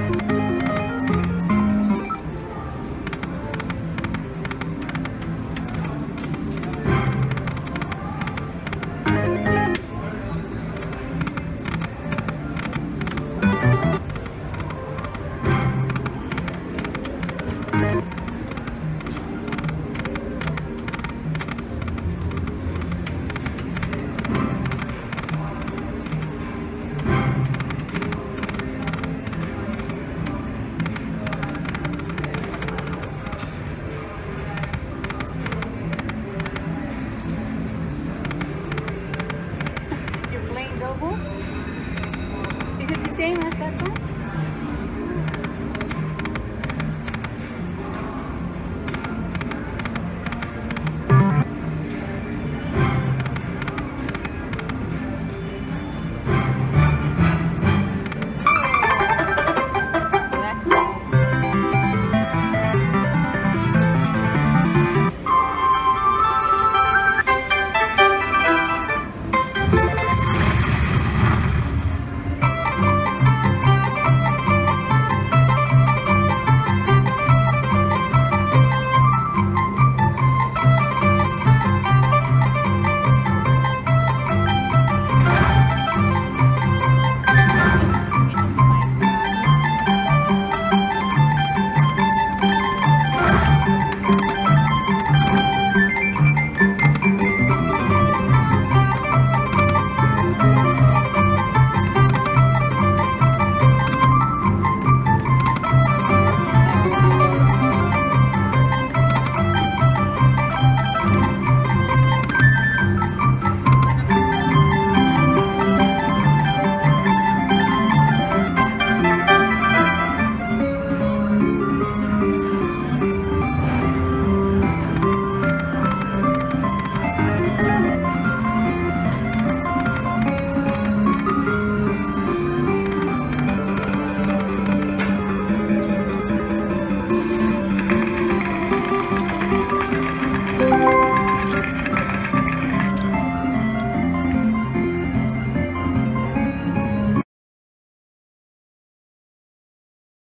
it the same as that one?